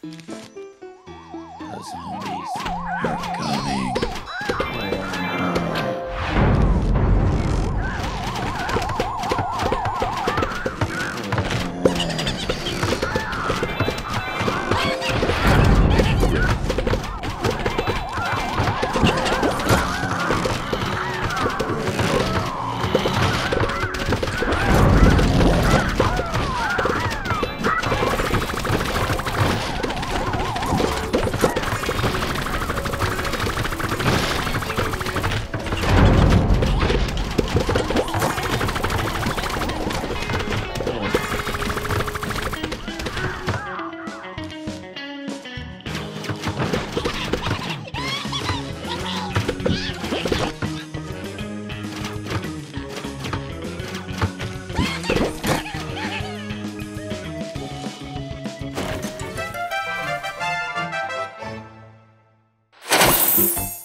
The zombies. thank mm -hmm. you